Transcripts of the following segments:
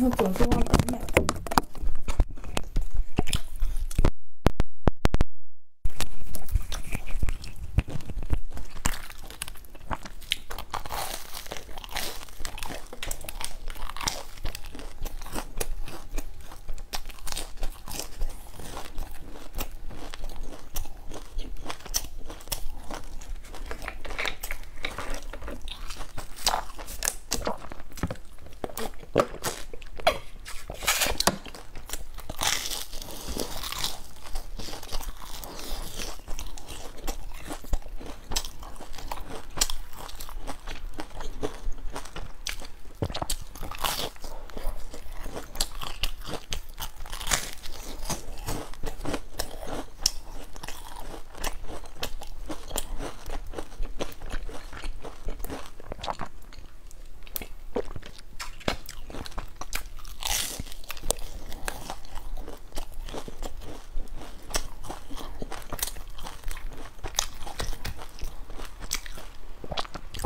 然后总是忘买。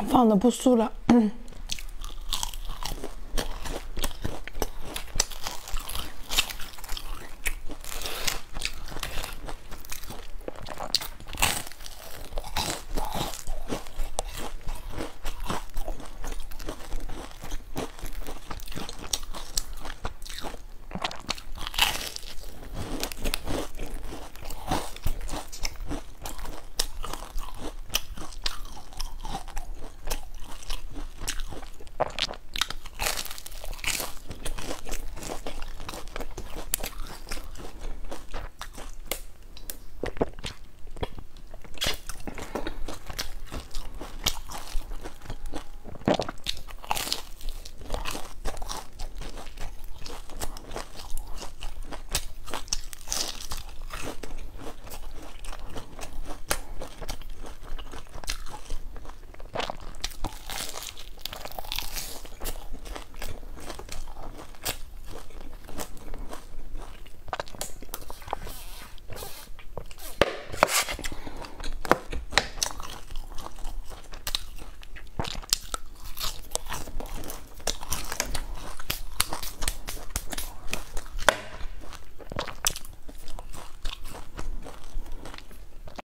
放的不酥了，